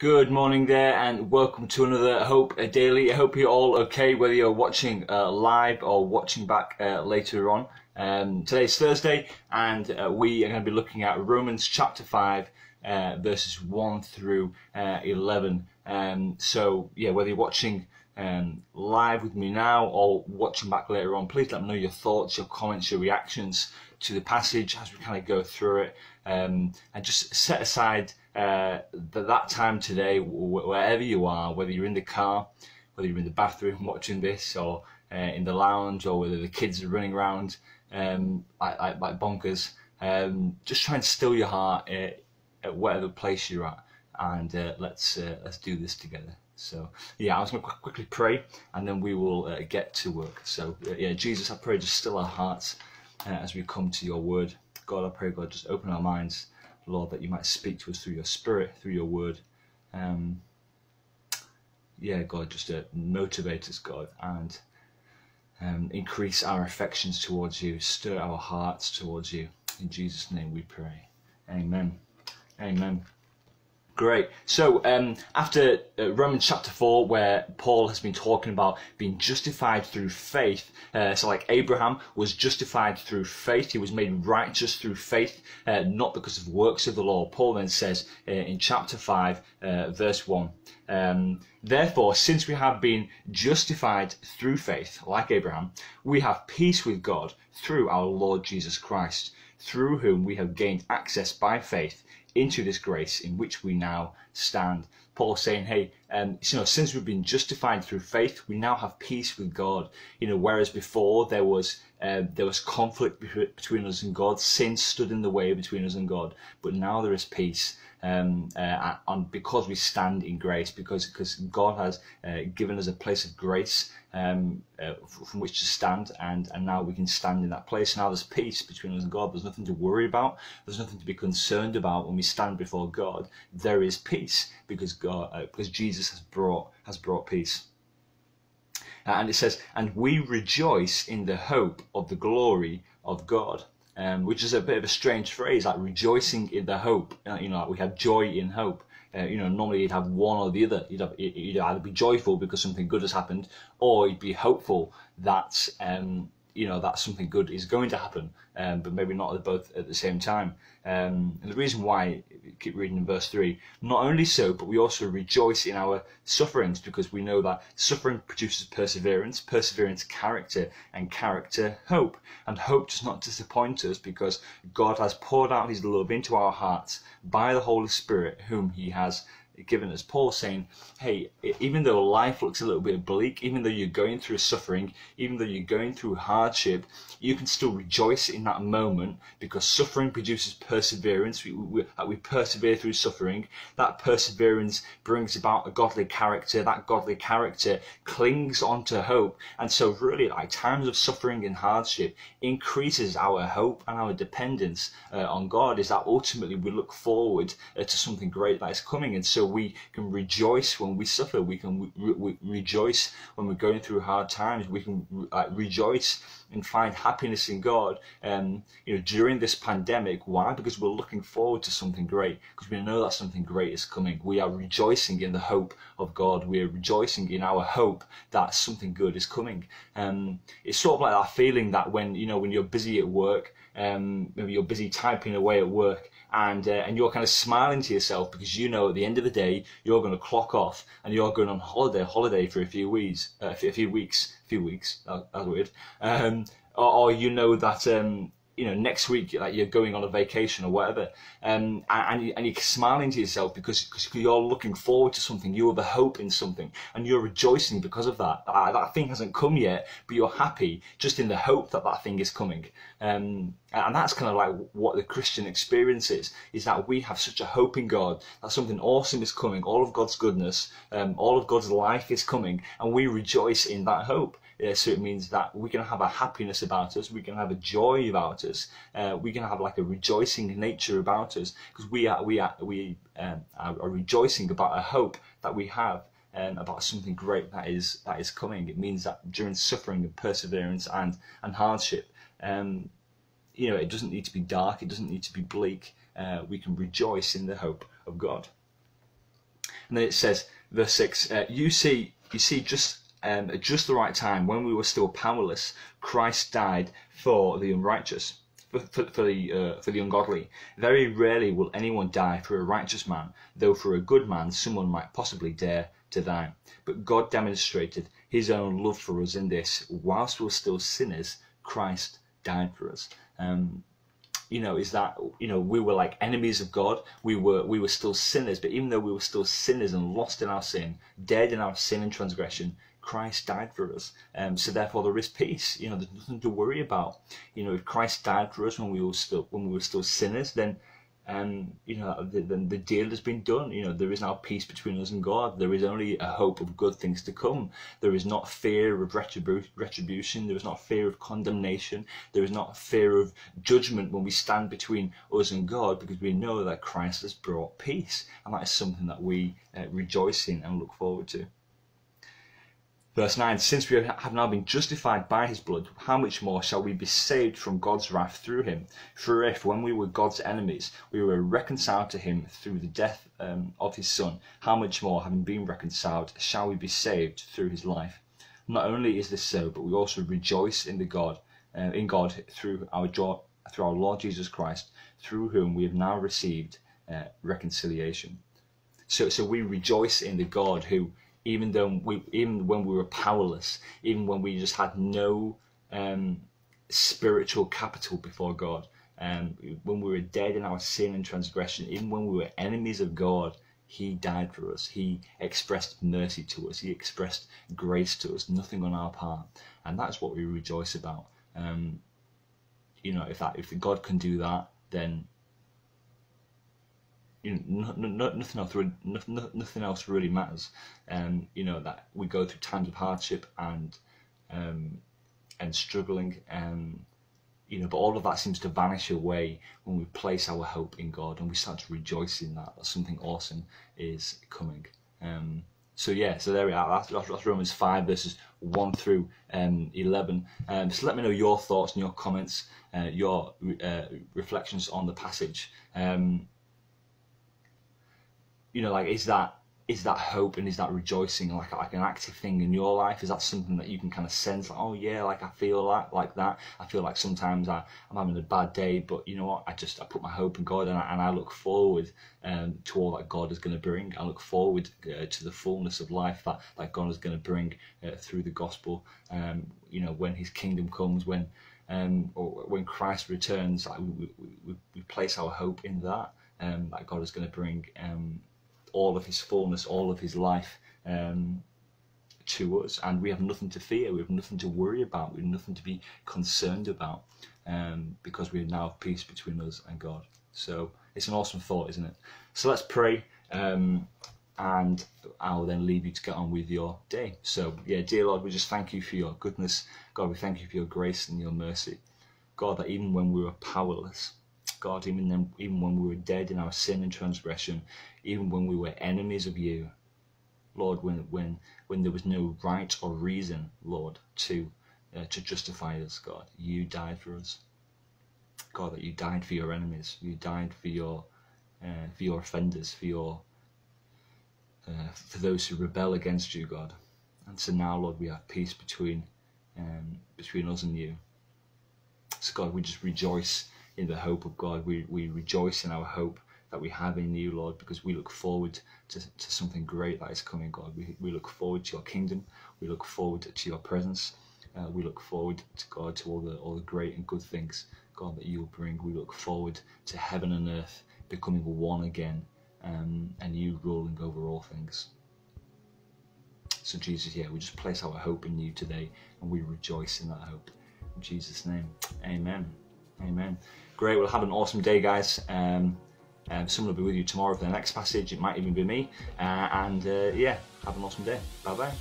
Good morning there, and welcome to another Hope Daily. I hope you're all okay, whether you're watching uh, live or watching back uh, later on. Um, today's Thursday, and uh, we are going to be looking at Romans chapter 5, uh, verses 1 through uh, 11. Um, so, yeah, whether you're watching um, live with me now or watching back later on, please let me know your thoughts, your comments, your reactions to the passage as we kind of go through it. Um, and just set aside uh, that, that time today, wherever you are, whether you're in the car, whether you're in the bathroom watching this, or uh, in the lounge, or whether the kids are running around um, like, like, like bonkers, um, just try and still your heart uh, at whatever place you're at, and uh, let's uh, let's do this together. So yeah, I was going to quickly pray, and then we will uh, get to work. So yeah, Jesus, I pray just still our hearts as we come to Your Word. God, I pray, God, just open our minds Lord, that you might speak to us through your spirit, through your word. Um, yeah, God, just to motivate us, God, and um, increase our affections towards you, stir our hearts towards you. In Jesus' name we pray. Amen. Amen. Great. So um, after uh, Romans chapter 4, where Paul has been talking about being justified through faith, uh, so like Abraham was justified through faith, he was made righteous through faith, uh, not because of works of the law. Paul then says uh, in chapter 5, uh, verse 1, um, Therefore, since we have been justified through faith, like Abraham, we have peace with God through our Lord Jesus Christ, through whom we have gained access by faith into this grace in which we now stand. Paul saying, hey, um, you know, since we've been justified through faith, we now have peace with God. You know, whereas before there was uh, there was conflict between us and God, sin stood in the way between us and God, but now there is peace um, uh, and because we stand in grace, because because God has uh, given us a place of grace um, uh, from which to stand, and and now we can stand in that place. Now there's peace between us and God. There's nothing to worry about. There's nothing to be concerned about when we stand before God. There is peace because God, uh, because Jesus has brought has brought peace. Uh, and it says, and we rejoice in the hope of the glory of God um, which is a bit of a strange phrase, like rejoicing in the hope. Uh, you know, like we have joy in hope. Uh, you know, normally you'd have one or the other. You'd, have, you'd either be joyful because something good has happened, or you'd be hopeful that um, you know that something good is going to happen, um, but maybe not both at the same time. Um, and the reason why, keep reading in verse 3, not only so, but we also rejoice in our sufferings because we know that suffering produces perseverance, perseverance, character, and character, hope. And hope does not disappoint us because God has poured out his love into our hearts by the Holy Spirit, whom he has given us. Paul saying, hey, even though life looks a little bit bleak, even though you're going through suffering, even though you're going through hardship, you can still rejoice in that moment because suffering produces perseverance. We, we, we persevere through suffering. That perseverance brings about a godly character. That godly character clings onto hope. And so, really, like times of suffering and hardship increases our hope and our dependence uh, on God. Is that ultimately we look forward uh, to something great that is coming. And so, we can rejoice when we suffer. We can re- re- rejoice when we're going through hard times. We can re- rejoice and find happiness in God. Um, you know, during this pandemic, why? Because we're looking forward to something great. Because we know that something great is coming. We are rejoicing in the hope of God. We are rejoicing in our hope that something good is coming. Um, it's sort of like that feeling that when you know when you're busy at work, um, maybe you're busy typing away at work and uh, and you're kind of smiling to yourself because you know at the end of the day you're going to clock off and you're going on holiday holiday for a few weeks uh, a few weeks a few weeks that's weird um, or, or, you know that um, you know next week like you're going on a vacation or whatever um, and, you, and you're smiling to yourself because, because you're looking forward to something you have a hope in something and you're rejoicing because of that. Uh, that thing hasn't come yet but you're happy just in the hope that that thing is coming. Um, and that's kind of like what the Christian experience is is that we have such a hope in God that something awesome is coming all of God's goodness um, all of God's life is coming and we rejoice in that hope uh, so it means that we can have a happiness about us, we can have a joy about us, uh, we can have like a rejoicing nature about us because we are we are we um, are, are rejoicing about a hope that we have um, about something great that is that is coming. It means that during suffering and perseverance and and hardship, um, you know, it doesn't need to be dark. It doesn't need to be bleak. Uh, we can rejoice in the hope of God. And then it says, verse six, uh, you see, you see, just um, at just the right time, when we were still powerless, Christ died for the unrighteous. For, for, for the uh, for the ungodly, very rarely will anyone die for a righteous man, though for a good man someone might possibly dare to die. But God demonstrated His own love for us in this: whilst we were still sinners, Christ died for us. Um, you know, is that you know we were like enemies of God. We were we were still sinners, but even though we were still sinners and lost in our sin, dead in our sin and transgression, Christ died for us. Um, so therefore there is peace. You know, there's nothing to worry about. You know, if Christ died for us when we were still when we were still sinners, then um, you know, the, the, the, deal has been done. You know, there is now peace between us and God. There is only a hope of good things to come. There is not fear of retribu- retribution. There is not fear of condemnation. There is not fear of judgment when we stand between us and God because we know that Christ has brought peace. And that is something that we uh, rejoice in and look forward to. Verse 9 Since we have now been justified by his blood, how much more shall we be saved from God's wrath through him? For if, when we were God's enemies, we were reconciled to him through the death um, of his Son, how much more, having been reconciled, shall we be saved through his life? Not only is this so, but we also rejoice in the God, uh, in God through our joy, through our Lord Jesus Christ, through whom we have now received uh, reconciliation. So, so we rejoice in the God who even though we even when we were powerless, even when we just had no um, spiritual capital before God, um, when we were dead in our sin and transgression, even when we were enemies of God, He died for us. He expressed mercy to us. He expressed grace to us. Nothing on our part, and that's what we rejoice about. Um, you know, if that if God can do that, then you know, no, no, nothing else really, nothing, nothing else really matters. Um, you know that we go through times of hardship and um, and struggling, and you know, but all of that seems to vanish away when we place our hope in God and we start to rejoice in that that something awesome is coming. Um, so yeah, so there we are. That's, that's Romans five verses one through um, eleven. Um, so let me know your thoughts and your comments, uh, your uh, reflections on the passage. Um, you know, like is that is that hope and is that rejoicing like like an active thing in your life? Is that something that you can kind of sense? Like, oh yeah, like I feel like like that. I feel like sometimes I, I'm having a bad day, but you know what? I just I put my hope in God and I, and I look forward um, to all that God is going to bring. I look forward uh, to the fullness of life that that God is going to bring uh, through the gospel. Um, you know, when His kingdom comes, when um, or when Christ returns, like, we, we, we place our hope in that. Um, that God is going to bring um, all of his fullness, all of his life um, to us, and we have nothing to fear, we have nothing to worry about, we have nothing to be concerned about, um, because we now have peace between us and God. So it's an awesome thought, isn't it? So let's pray, um, and I'll then leave you to get on with your day. So, yeah, dear Lord, we just thank you for your goodness. God, we thank you for your grace and your mercy. God, that even when we were powerless, God, even then, even when we were dead in our sin and transgression, even when we were enemies of you, Lord, when when when there was no right or reason, Lord, to uh, to justify us, God, you died for us. God, that you died for your enemies, you died for your uh, for your offenders, for your uh, for those who rebel against you, God. And so now, Lord, we have peace between um, between us and you. So God, we just rejoice in the hope of God. We, we rejoice in our hope that we have in you, Lord, because we look forward to, to something great that is coming, God. We, we look forward to your kingdom. We look forward to your presence. Uh, we look forward to God, to all the all the great and good things, God, that you will bring. We look forward to heaven and earth becoming one again, um, and you ruling over all things. So Jesus, yeah, we just place our hope in you today, and we rejoice in that hope. In Jesus' name, Amen. Amen. Great. Well, have an awesome day, guys. Um, um, someone will be with you tomorrow for the next passage. It might even be me. Uh, and uh, yeah, have an awesome day. Bye bye.